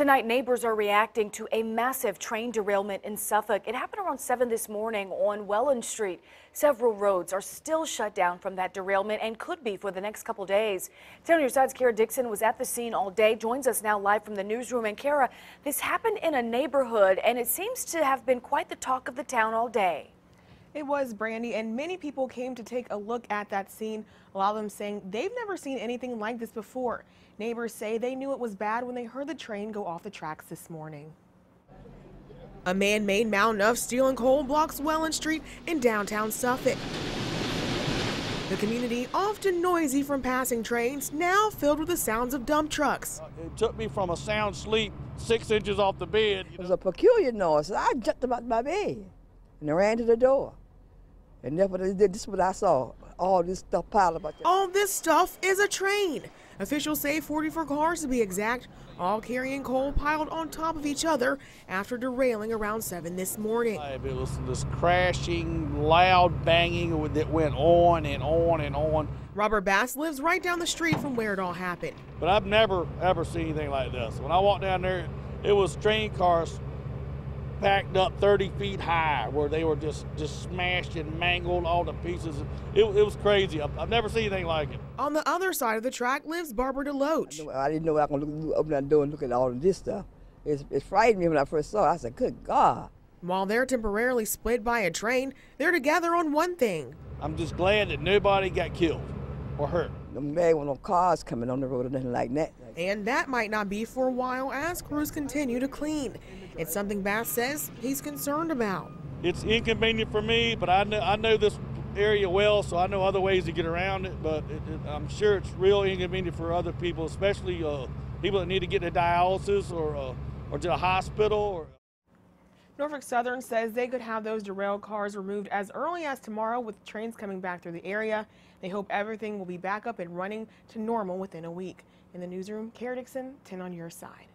Tonight, neighbors are reacting to a massive train derailment in Suffolk. It happened around 7 this morning on Welland Street. Several roads are still shut down from that derailment and could be for the next couple days. 10 on your side's Kara Dixon was at the scene all day, joins us now live from the newsroom. And Kara, this happened in a neighborhood and it seems to have been quite the talk of the town all day. It was Brandy, and many people came to take a look at that scene. A lot of them saying they've never seen anything like this before. Neighbors say they knew it was bad when they heard the train go off the tracks this morning. A man-made mountain of steel and coal blocks Welland Street in downtown Suffolk. The community, often noisy from passing trains, now filled with the sounds of dump trucks. It took me from a sound sleep six inches off the bed. It was a peculiar noise. I jumped up out my bed and I ran to the door. And that's what, this is what I saw. All this stuff piled up. All this stuff is a train. Officials say 44 cars to be exact, all carrying coal piled on top of each other after derailing around 7 this morning. It was this crashing, loud banging that went on and on and on. Robert Bass lives right down the street from where it all happened. But I've never, ever seen anything like this. When I walked down there, it was train cars packed up 30 feet high where they were just just smashed and mangled all the pieces. It, it was crazy. I've, I've, never seen anything like it. On the other side of the track lives barbara deloach. I didn't know i was going to open that door and look at all of this stuff. It's, it frightened me when i first saw it. I said good god. While they're temporarily split by a train they're together on one thing. I'm just glad that nobody got killed or hurt I'm glad when no cars coming on the road or nothing like that. And that might not be for a while as crews continue to clean. It's something Bass says he's concerned about. It's inconvenient for me, but I know I know this area well, so I know other ways to get around it. But it, it, I'm sure it's real inconvenient for other people, especially uh, people that need to get to dialysis or uh, or to a hospital. Or... Norfolk Southern says they could have those derailed cars removed as early as tomorrow with trains coming back through the area. They hope everything will be back up and running to normal within a week. In the newsroom, Kara Dixon, 10 on your side.